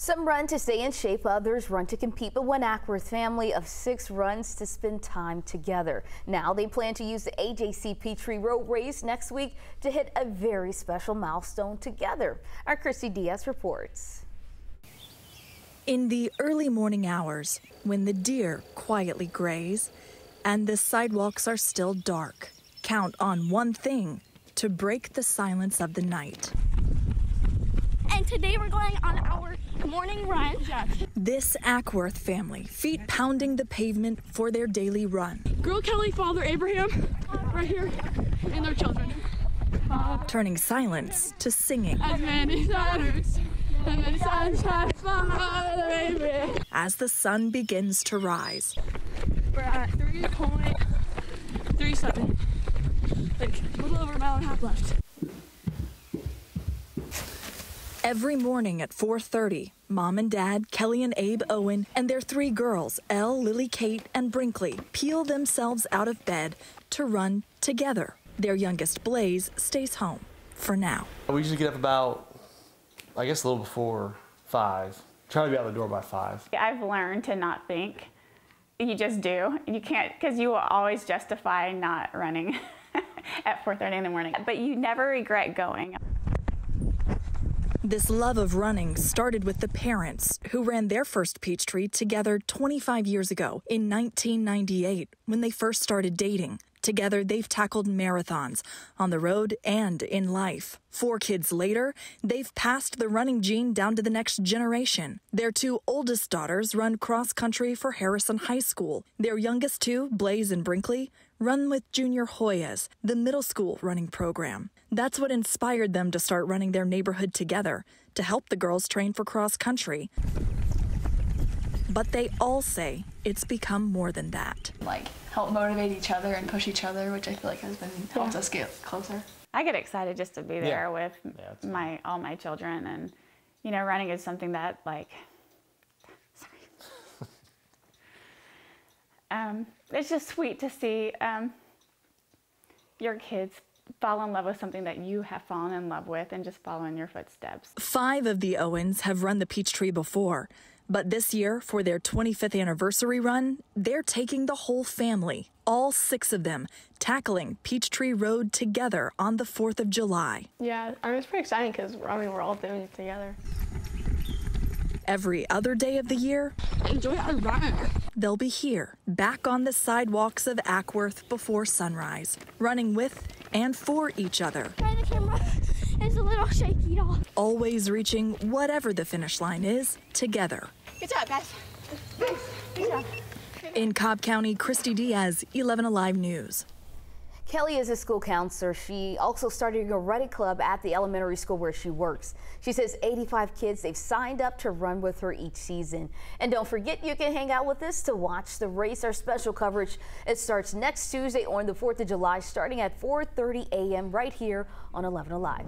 Some run to stay in shape, others run to compete, but one Acworth family of six runs to spend time together. Now they plan to use the AJC Peachtree Road Race next week to hit a very special milestone together. Our Christy Diaz reports. In the early morning hours, when the deer quietly graze and the sidewalks are still dark, count on one thing to break the silence of the night. And today we're going on our morning run. This Acworth family, feet pounding the pavement for their daily run. Girl Kelly, Father Abraham, right here, and their children. Turning silence to singing. As many silence, as many silence, Father Abraham. As the sun begins to rise, We're at 3.37. Like a little over a mile and a half left. Every morning at 4:30, Mom and Dad, Kelly and Abe Owen, and their three girls, Elle, Lily Kate, and Brinkley, peel themselves out of bed to run together. Their youngest Blaze stays home for now. We usually get up about, I guess, a little before five. Try to be out the door by five. I've learned to not think. You just do. You can't because you will always justify not running at 4:30 in the morning. But you never regret going. This love of running started with the parents who ran their first Peachtree together 25 years ago in 1998 when they first started dating. Together, they've tackled marathons on the road and in life. Four kids later, they've passed the running gene down to the next generation. Their two oldest daughters run cross country for Harrison High School. Their youngest two, Blaze and Brinkley, run with Junior Hoyas, the middle school running program. That's what inspired them to start running their neighborhood together to help the girls train for cross country. But they all say it's become more than that. like help motivate each other and push each other, which I feel like has been helped us get closer. I get excited just to be there Yeah. with Yeah, it's my all my children, and you know, running is something that like. Sorry. um, it's just sweet to see um, your kids fall in love with something that you have fallen in love with, and just follow in your footsteps. Five of the Owens have run the Peachtree before, but this year, for their 25th anniversary run, they're taking the whole family, all six of them, tackling Peachtree Road together on the 4th of July. Yeah, I mean it's pretty exciting because I mean we're all doing it together. Every other day of the year, Enjoy our run. they'll be here, back on the sidewalks of Acworth before sunrise, running with and for each other, Sorry, the camera is a little shaky, y'all. always reaching whatever the finish line is together. Good job, guys. Good job. In Cobb County, Christy Diaz, 11 Alive News. Kelly is a school counselor. She also started a running club at the elementary school where she works. She says 85 kids, they've signed up to run with her each season. And don't forget, you can hang out with us to watch the race. Our special coverage, it starts next Tuesday on the 4th of July, starting at 4.30 a.m. right here on 11 Alive.